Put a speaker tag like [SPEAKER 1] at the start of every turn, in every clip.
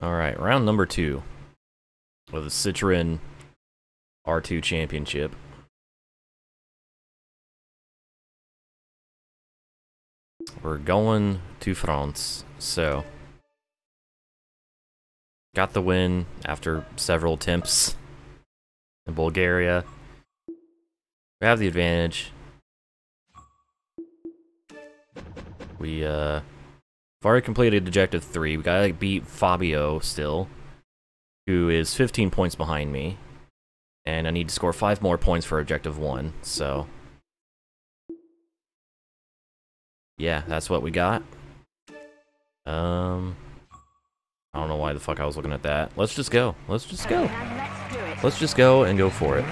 [SPEAKER 1] Alright, round number two. With the Citroen R2 Championship. We're going to France, so... Got the win after several attempts in Bulgaria. We have the advantage. We, uh... I've already completed objective 3. We gotta beat Fabio still, who is 15 points behind me. And I need to score 5 more points for objective 1, so... Yeah, that's what we got. Um... I don't know why the fuck I was looking at that. Let's just go. Let's just go. Let's just go and go for it.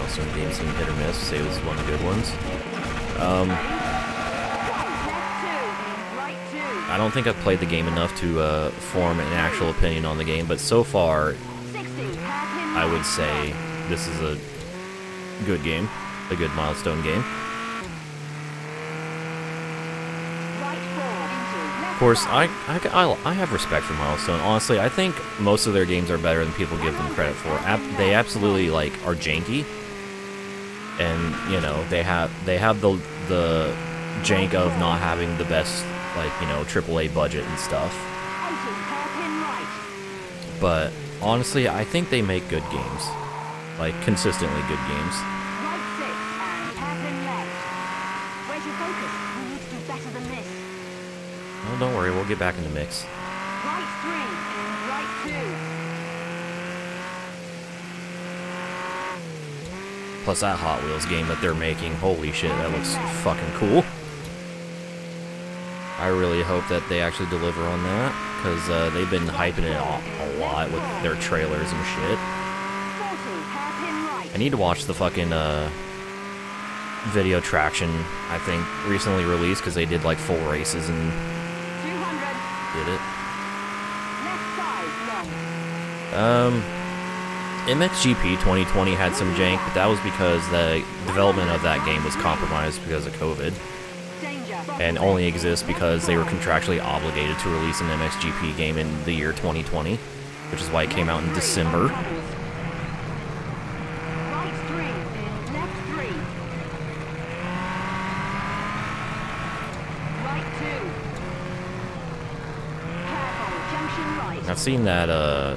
[SPEAKER 1] Also, games some hit or miss. Say it was one of the good ones. Um... I don't think I've played the game enough to uh, form an actual opinion on the game, but so far, I would say this is a good game, a good milestone game. Of course, I, I, I have respect for Milestone. Honestly, I think most of their games are better than people give them credit for. they absolutely like are janky, and you know they have they have the the jank of not having the best like, you know, AAA budget and stuff. But honestly, I think they make good games. Like, consistently good games. Well, don't worry, we'll get back in the mix. Plus that Hot Wheels game that they're making, holy shit, that looks fucking cool. I really hope that they actually deliver on that, because uh, they've been hyping it a lot with their trailers and shit. I need to watch the fucking uh, video traction, I think, recently released, because they did like full races and did it. Um, MXGP 2020 had some jank, but that was because the development of that game was compromised because of COVID and only exists because they were contractually obligated to release an MXGP game in the year 2020, which is why it came out in December. I've seen that uh,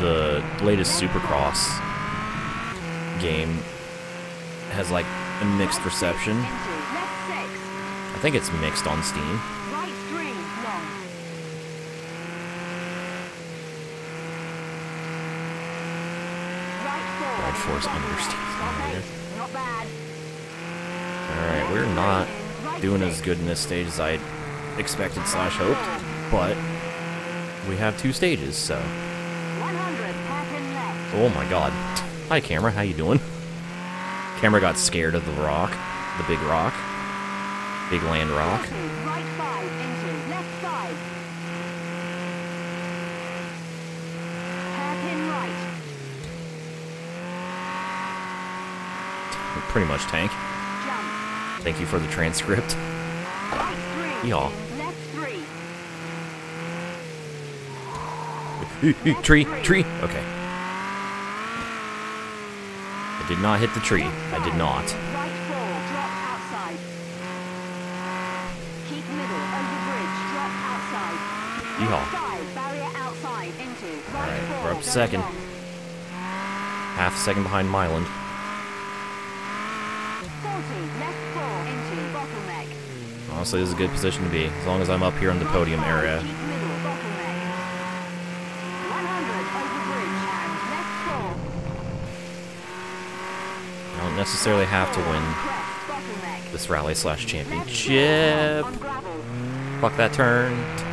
[SPEAKER 1] the latest Supercross game has like a mixed reception think it's mixed on Steam. Right Force understand. Alright, we're not doing as good in this stage as I expected slash hoped, but we have two stages, so. Oh my god. Hi camera, how you doing? Camera got scared of the rock, the big rock. Big land rock. Pretty much tank. Thank you for the transcript. Y'all. tree, tree. Okay. I did not hit the tree. I did not. We're up second. Half a second behind Myland. Honestly, this is a good position to be, as long as I'm up here in the podium area. I don't necessarily have to win this rally slash championship. Fuck that turn.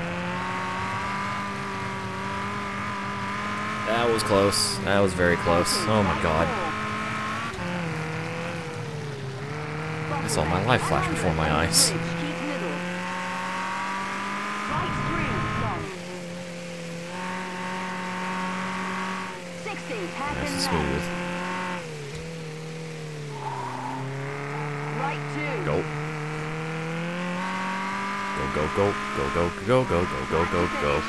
[SPEAKER 1] That was close. That was very close. Oh my god. I saw my life flash before my eyes. Nice smooth. Go. Go, go, go, go, go, go, go, go, go, go, go.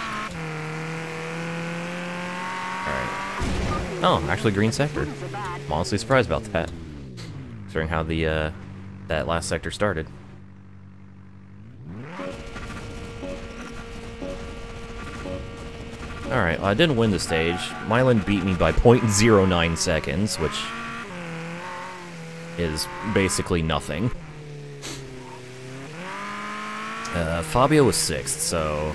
[SPEAKER 1] Alright. Oh, actually green sector. I'm honestly surprised about that. Considering how the, uh, that last sector started. Alright, well, I didn't win the stage. Mylan beat me by 0.09 seconds, which is basically nothing. Uh, Fabio was sixth, so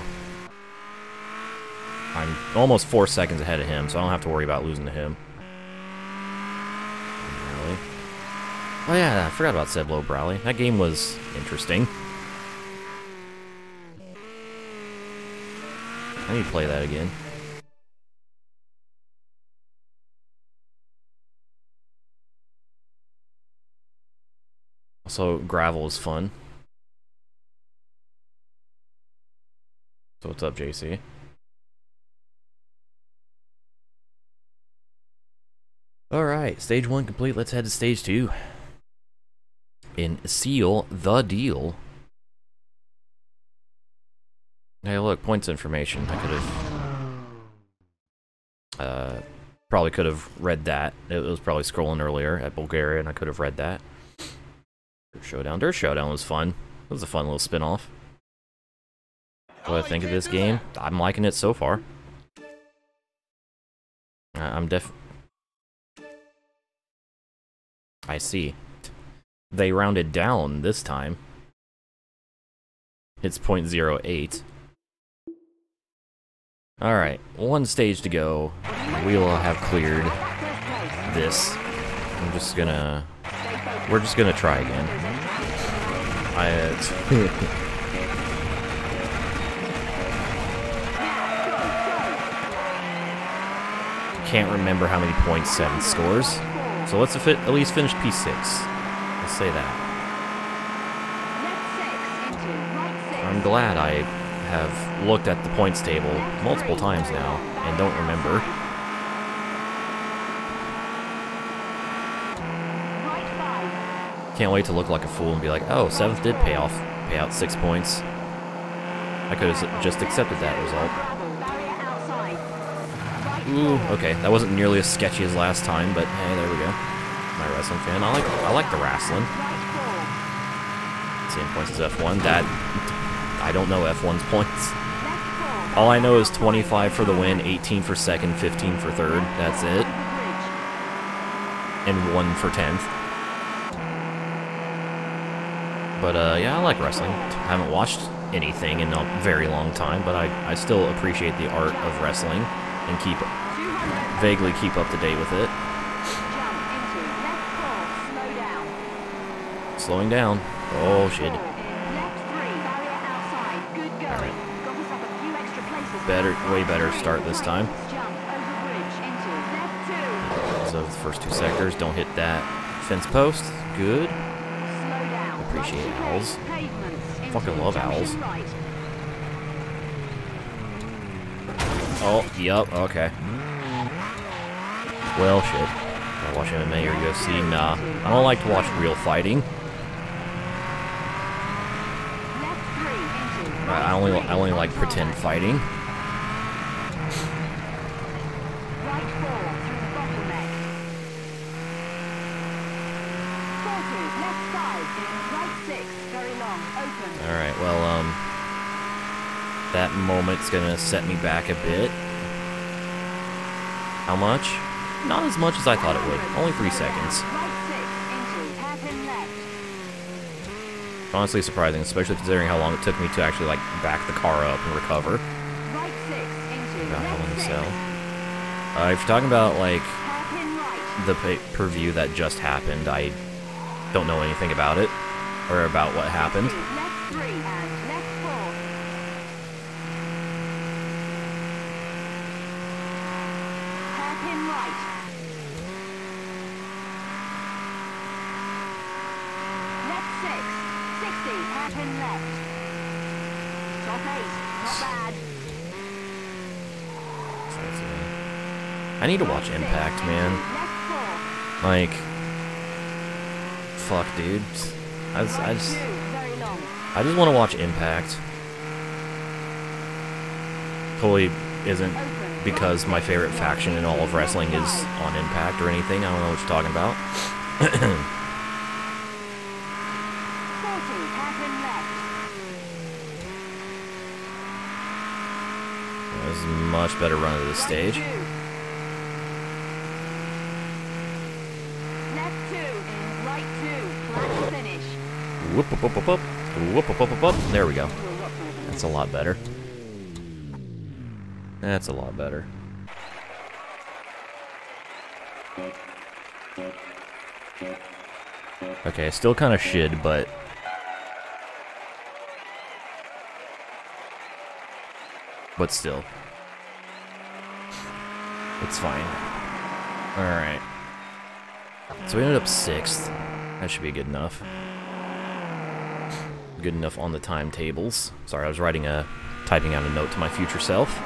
[SPEAKER 1] I'm almost four seconds ahead of him, so I don't have to worry about losing to him. Oh yeah, I forgot about Seb Loeb Rally. That game was interesting. I need to play that again. Also, gravel is fun. So what's up, JC? Alright, stage one complete. Let's head to stage two. In Seal the Deal. Hey, look, points information. I could have... Uh, probably could have read that. It was probably scrolling earlier at Bulgaria, and I could have read that. Dirt Showdown. Dirt Showdown was fun. It was a fun little spin-off. What I think of this game? I'm liking it so far. I'm def... I see. They rounded down this time. It's 0.08. Alright, one stage to go. We will have cleared this. I'm just gonna... We're just gonna try again. I... can't remember how many points 7 scores. So let's at least finish P6. Let's say that. I'm glad I have looked at the points table multiple times now and don't remember. Can't wait to look like a fool and be like, oh, 7th did pay off, pay out 6 points. I could have just accepted that result. Ooh, okay, that wasn't nearly as sketchy as last time, but hey, there we go. My wrestling fan. I like I like the wrestling. Same points as F1. That I don't know F1's points. All I know is 25 for the win, 18 for second, 15 for third. That's it. And one for 10th. But uh, yeah, I like wrestling. I haven't watched anything in a very long time, but I, I still appreciate the art of wrestling and keep vaguely keep up to date with it. Slowing down. Oh shit. Better, way better start this time. So the first two sectors, don't hit that fence post. Good. Appreciate owls. Fucking love owls. Oh, yep, okay. Well, shit. I watch MMA or UFC? Nah. I don't like to watch real fighting. I only I only like pretend fighting. Alright, well, um, that moment's gonna set me back a bit. How much? Not as much as I thought it would. Only three seconds. Honestly surprising, especially considering how long it took me to actually like back the car up and recover. Uh, if you're talking about like the pay-per-view that just happened, I don't know anything about it or about what happened. I need to watch Impact, man. Like, fuck, dude. I just, I just, I just want to watch Impact. Totally isn't because my favorite faction in all of wrestling is on Impact or anything. I don't know what you're talking about. This is a much better run of the stage. Whoop, whoop, whoop, whoop, whoop. Whoop, whoop, whoop, whoop, There we go. That's a lot better. That's a lot better. Okay, still kind of shid, but... But still. It's fine. Alright. So we ended up 6th. That should be good enough good enough on the timetables. Sorry, I was writing a, typing out a note to my future self.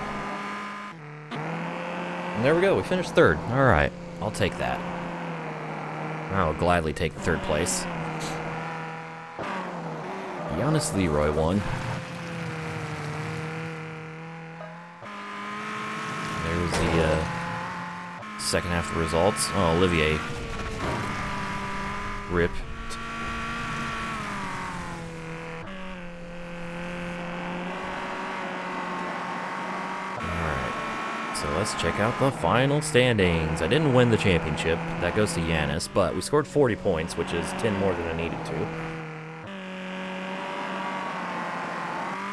[SPEAKER 1] And there we go, we finished third. Alright, I'll take that. I'll gladly take third place. Giannis Leroy won. Second half of the results. Oh, Olivier. Rip. Alright, so let's check out the final standings. I didn't win the championship. That goes to Yanis, but we scored 40 points, which is 10 more than I needed to.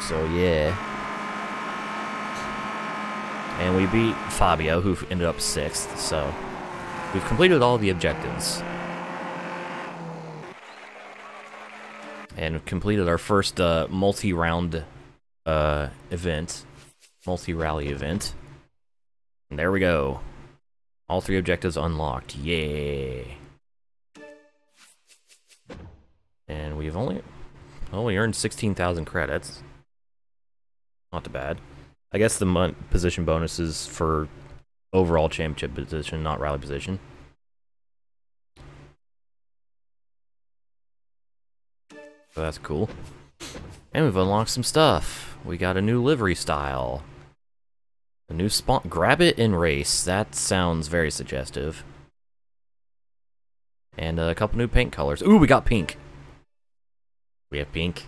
[SPEAKER 1] So yeah. And we beat Fabio, who ended up 6th, so we've completed all the objectives. And completed our first uh, multi-round uh, event, multi-rally event. And there we go. All three objectives unlocked. Yay. And we've only... Oh, we earned 16,000 credits. Not too bad. I guess the position bonuses for overall championship position, not rally position. So that's cool. And we've unlocked some stuff. We got a new livery style. A new spawn. Grab it and race. That sounds very suggestive. And a couple new paint colors. Ooh, we got pink. We have pink.